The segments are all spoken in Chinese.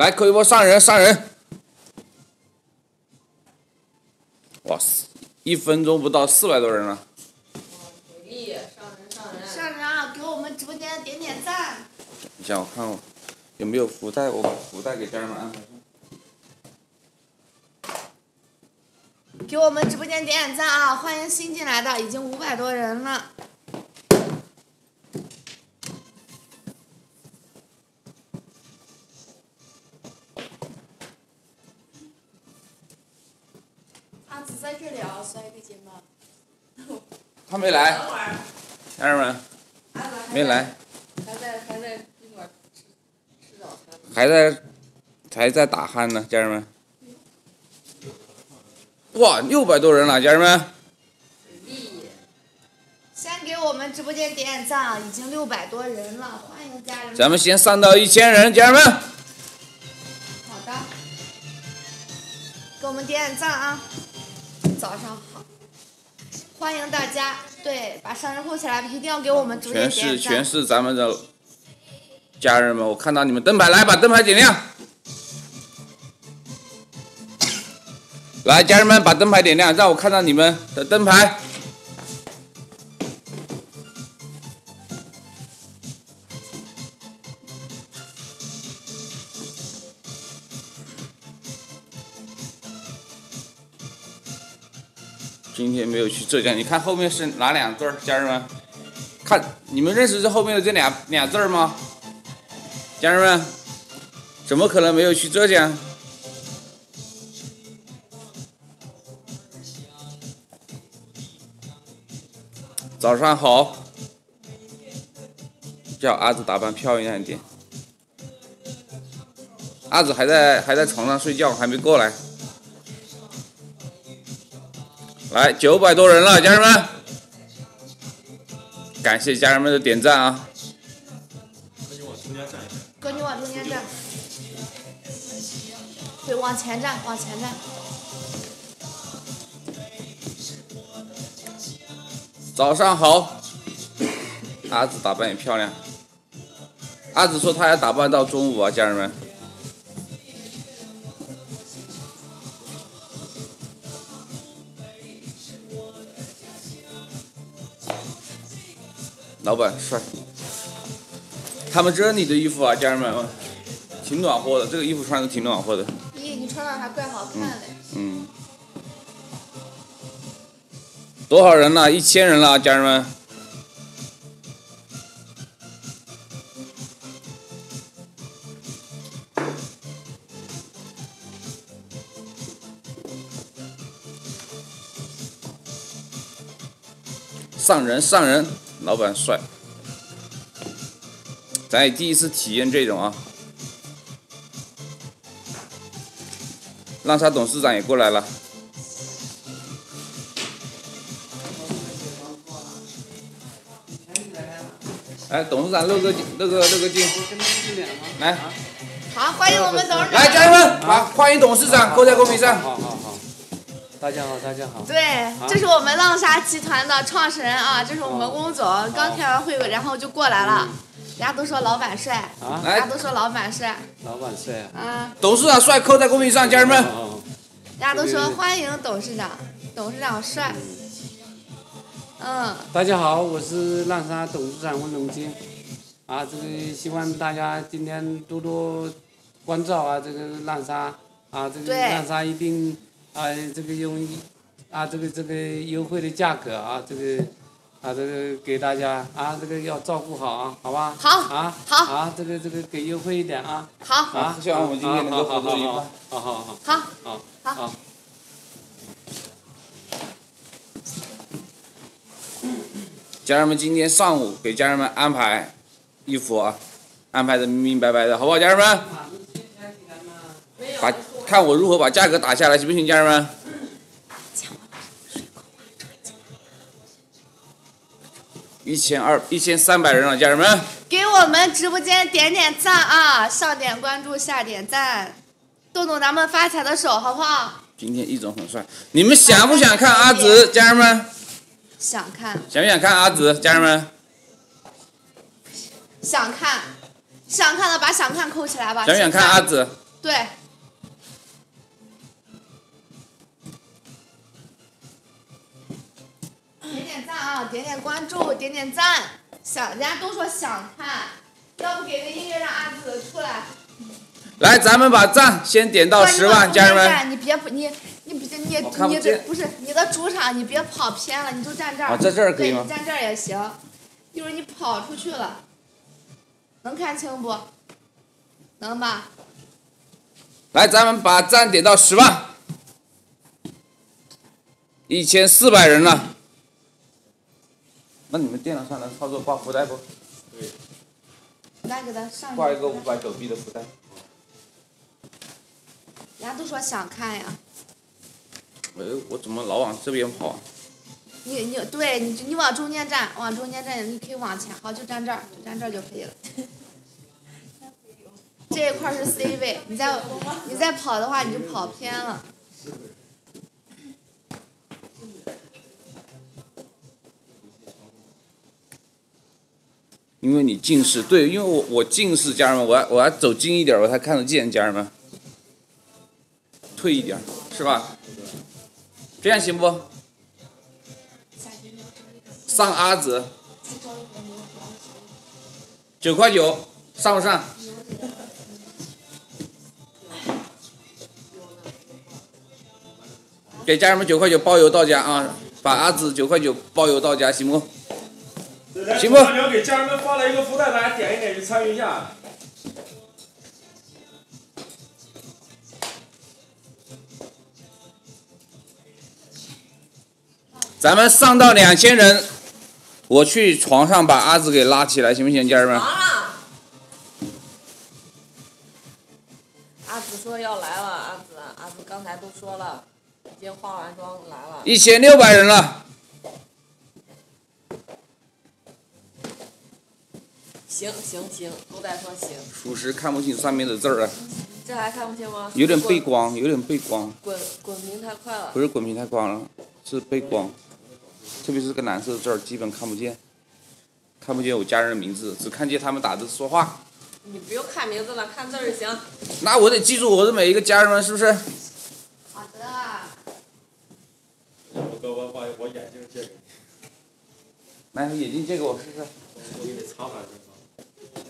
来扣一波上人上人！哇塞，一分钟不到四百多人了。给力，上人上人。上人啊，给我们直播间点点赞。等一下我看我有没有福袋，我把福袋给家人们安排上。给我们直播间点点赞啊！欢迎新进来的，已经五百多人了。阿紫在这里啊，摔一个肩膀。他没来，等会儿，家人们没来，还在还在宾馆吃吃早餐。还在还在打鼾呢，家人们。哇，六百多人了，家人们。先给我们直播间点点赞啊！已经六百多人了，欢迎家人们。咱们先上到一千人，家人们。好的，给我们点点赞啊！早上好，欢迎大家，对，把上人扣起来，一定要给我们全是。全是咱们的家人们，我看到你们灯牌，来把灯牌点亮。来，家人们把灯牌点亮，让我看到你们的灯牌。今天没有去浙江，你看后面是哪两字儿，家人们？看你们认识这后面的这俩俩字儿吗？家人们，怎么可能没有去浙江？早上好，叫阿紫打扮漂亮一点。阿紫还在还在床上睡觉，还没过来。来，九百多人了，家人们，感谢家人们的点赞啊！哥，你往中间站。对，往前站，往前站。早上好，阿紫打扮也漂亮。阿紫说她要打扮到中午啊，家人们。老板帅，他们这里的衣服啊，家人们，挺暖和的，这个衣服穿的挺暖和的。咦，你穿上还怪好看嘞。嗯，多少人了？一千人了，家人们。上人上人，老板帅，咱也第一次体验这种啊。浪莎董事长也过来了。来，董事长露个露个露个镜，来好，欢迎我们董事长。来，家人们，好，欢迎董事长扣在公屏上。好好好，大家好，大家好。对，这是我们浪莎集团的创始人啊，这是我们龚总，刚开完会然后就过来了。人家都说老板帅，啊，人家都说老板帅，老板帅啊！啊，董事长帅，扣在公屏上，家人们。哦，大家都说欢迎董事长，董事长帅。嗯，大家好，我是浪莎董事长温龙金。啊，这个希望大家今天多多关照啊，这个浪莎啊，这个浪莎一定啊，这个用啊这个这个优惠的价格啊，这个啊这个给大家啊，这个要照顾好啊，好吧？好啊，好啊，这个这个给优惠一点啊。好，啊，希望我们今天能够合作愉快好好好好好，好好好。家人们，今天上午给家人们安排衣服啊，安排的明明白白的，好不好，家人们？把看我如何把价格打下来，行不行，家人们？一千二、一千三百人了，家人们。给我们直播间点点赞啊，上点关注，下点赞，动动咱们发财的手，好不好？今天易总很帅，你们想不想看阿紫，家人们？想看，想不想看阿紫，家人们？想看，想看的把想看扣起来吧。想不想看阿紫？对。点点赞啊，点点关注，点点赞，想人家都说想看，要不给个音乐让阿紫出来。来，咱们把赞先点到十万，家人们。你别不你你别你你这不是你的主场，你别跑偏了，你就站这儿。啊，在这儿可以吗？站这儿也行，一会儿你跑出去了，能看清不？能吧？来，咱们把赞点到十万，一千四百人了。那你们电脑上能操作挂福袋不？对。来给他上。挂一个五百九币的福袋。人家都说想看呀。哎，我怎么老往这边跑？啊你你对你你往中间站，往中间站，你可以往前，好就站这儿，就站这儿就可以了。这一块是 C 位，你再你再跑的话，你就跑偏了。因为你近视，对，因为我我近视，家人们，我要我要走近一点，我才看得见，家人们。退一点，是吧？这样行不？上阿紫，九块九，上不上？给家人们九块九包邮到家啊！把阿紫九块九包邮到家，行不？行不？给家人们发了一个福袋，大家点一点去参与一下。咱们上到两千人，我去床上把阿紫给拉起来，行不行，家人们？阿紫说要来了，阿紫，阿紫刚才都说了，已经化完妆来了。一千六百人了。行行行，都在说行。属实看不清上面的字儿啊。这还看不清吗？有点背光，有点背光。滚滚屏太快了。不是滚屏太光了，是背光。特别是个蓝色的字儿，基本看不见，看不见我家人的名字，只看见他们打字说话。你不用看名字了，看字儿就行。那我得记住我的每一个家人们，是不是？好的。我哥，我把我眼镜借给你。来，眼镜借给我试试。我给你擦反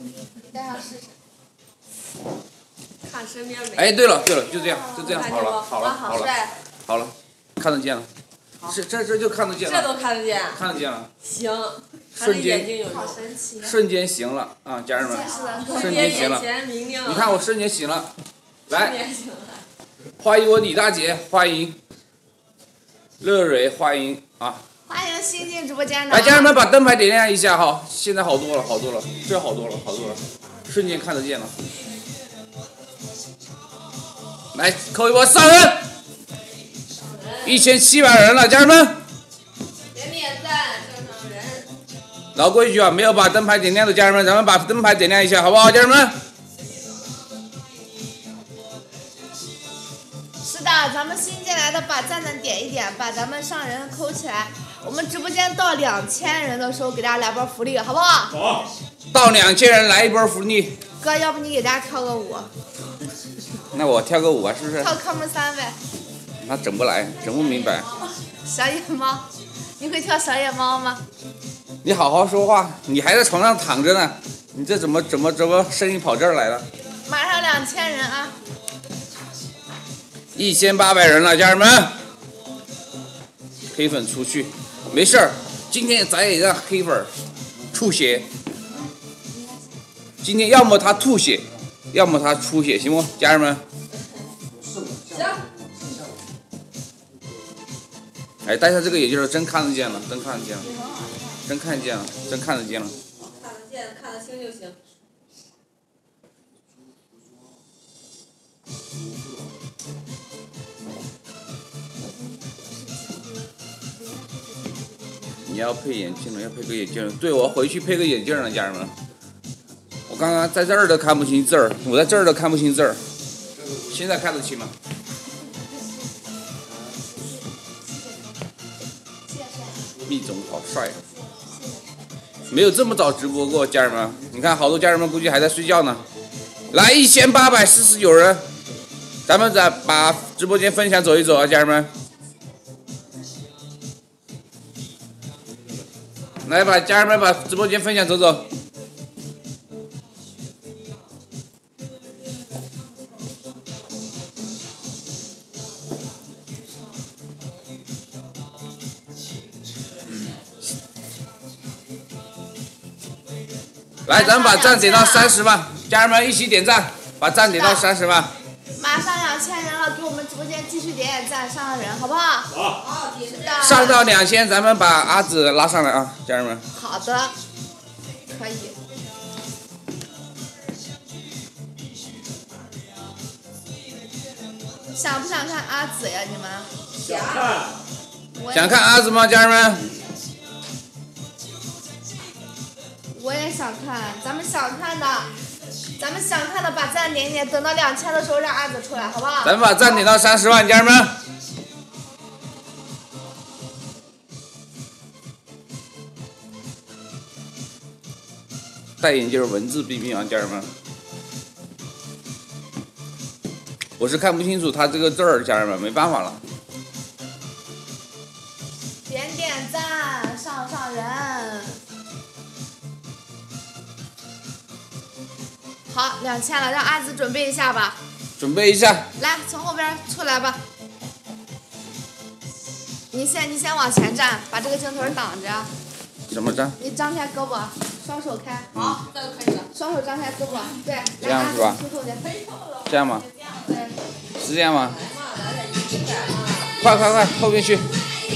你戴上试试。看身边没。哎，对了对了，就这样，就这样，好了好了好了，好了，看得见了。这这这就看得见了，这都看得见，看得见了。行，瞬间好神奇，瞬间行了啊，家人们，瞬间行了。你看我瞬间醒了，来，欢迎我李大姐，欢迎。乐蕊，欢迎。啊，欢迎新进直播间的。来，家人们把灯牌点亮一下哈，现在好多了，好多了，这好多了，好多了，瞬间看得见了。来，扣一波上人。一千七百人了，家人们，点点赞，上上人。老规矩啊，没有把灯牌点亮的家人们，咱们把灯牌点亮一下，好不好，家人们？是的，咱们新进来的把赞赞点一点，把咱们上人扣起来。我们直播间到两千人的时候，给大家来波福利，好不好？好。到两千人来一波福利。哥，要不你给大家跳个舞？那我跳个舞啊，是不是？跳科目三呗。那整不来，整不明白。小野猫，你会跳小野猫吗？你好好说话，你还在床上躺着呢，你这怎么怎么怎么声音跑这儿来了？马上两千人啊！一千八百人了，家人们，黑粉出去，没事儿，今天咱也让黑粉吐血。今天要么他吐血，要么他出血，行不，家人们？行哎，戴上这个眼镜真看得见了，真看得见了，真看得见了，真看得见了。看得见，看得清就行。你要配眼镜了，要配个眼镜。对，我回去配个眼镜了，家人们。我刚刚在这儿都看不清字儿，我在这儿都看不清字儿，现在看得清吗。毕总好帅，没有这么早直播过，家人们，你看好多家人们估计还在睡觉呢。来一千八百四十九人，咱们再把直播间分享走一走啊，家人们。来吧，家人们把直播间分享走走。来，咱们把赞点到三十万，家人们一起点赞，把赞点到三十万。人好不好？上到两千，咱们把阿紫拉上来啊，家人们。好的，可以。想不想看阿紫呀？你们？想看，想看阿紫吗，家人们？我也想看，咱们想看的，咱们想看的把赞点一点，等到两千的时候让阿紫出来，好不好？咱们把赞点到三十万，家人们。戴眼镜儿文字毙命啊，家人们。我是看不清楚他这个字儿，家人们，没办法了。点点赞，上上人。好，两千了，让阿紫准备一下吧。准备一下，来，从后边出来吧。你先，你先往前站，把这个镜头挡着。怎么站？你张开胳膊，双手开，好，这就可以了。双手张开胳膊，对，这样是吧这样吗？对，是这样吗？快快快，后面去。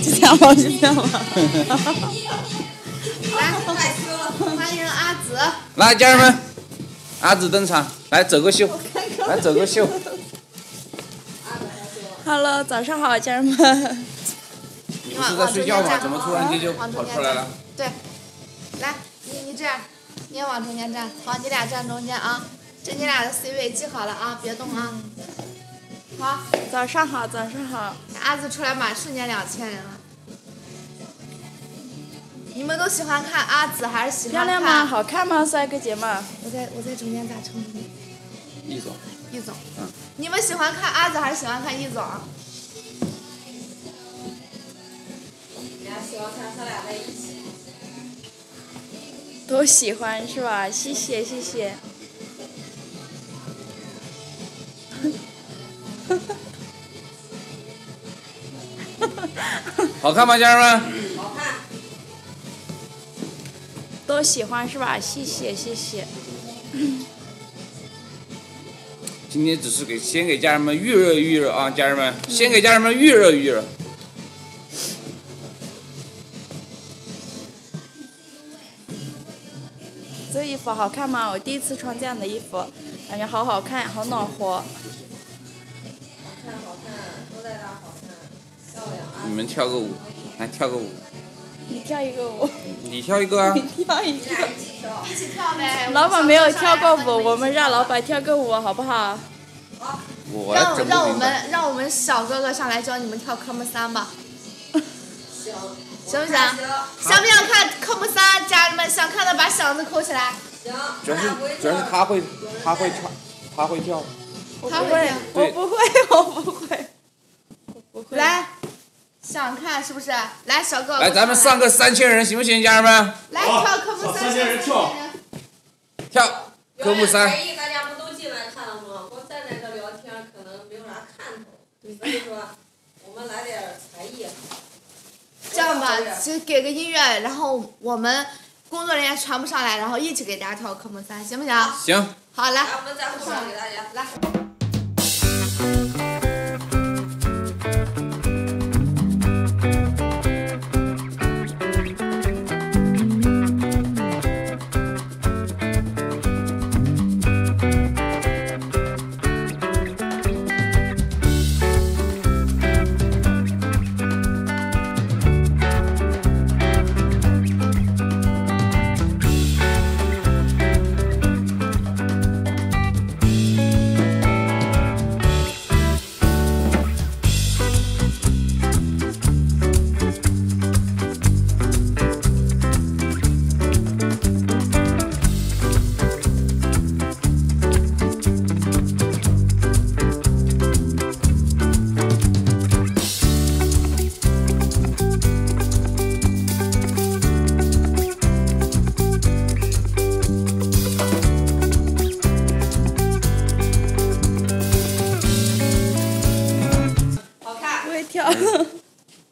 是这样吗？是这样吗？来，欢迎阿紫。来，家人们，阿紫登场，来走个秀，来走个秀。Hello，早上好，家人们。你不是在睡觉吗？怎么突然间就跑出来了？对，来，你你这样，你也往中间站，好，你俩站中间啊，这你俩的 C 位记好了啊，别动啊。好，早上好，早上好。阿紫出来马瞬间两千人了。你们都喜欢看阿紫还是喜欢漂亮吗？看？好看吗？帅哥姐们。我在我在中间咋称呼你？易总，易总。嗯。你们喜欢看阿紫还是喜欢看易总？俩喜欢看他俩在一起。都喜欢是吧？谢谢谢谢。好看吗，家人们？好看都喜欢是吧？谢谢谢谢。今天只是给先给家人们预热预热啊，家人们，先给家人们预热预热。服好看吗？我第一次穿这样的衣服，感觉好好看，好暖和。你们跳个舞，来跳个舞，你跳一个舞，你跳一个啊 你。跳一个。一起跳呗。老板没有跳过舞，我们让老板跳个舞好不好？我还真让让我。们让我们小哥哥上来教你们跳科目三吧。行。行不行？想不想看科目三？家人们想看的把响字扣起来。主要是主要是他会他会唱，他会跳。他我不会，我不会，我不会，我不会。来，想看是不是？来，小哥哥。来，咱们上个三千人行不行，家人们？来跳科目三。好三千人跳跳科目三。才艺大家不都进来看了吗？光站在这聊天可能没有啥看头，所以说我们来点才艺。这样吧，就给个音乐，然后我们工作人员全部上来，然后一起给大家跳科目三，行不行？行，好，来来，，我们再互相给大家。来。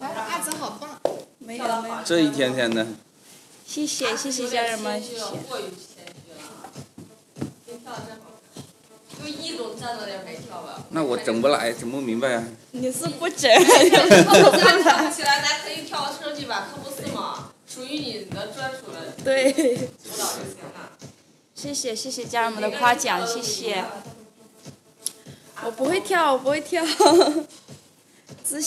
阿泽好棒！没有没有。这一天天的。谢谢谢谢家人们。那我整不来，整不明白啊。你是不整？不？起来，咱可以跳，可不是？属于你的专属的。对。谢谢谢谢家人们的夸奖，谢谢。我不会跳，我不会跳。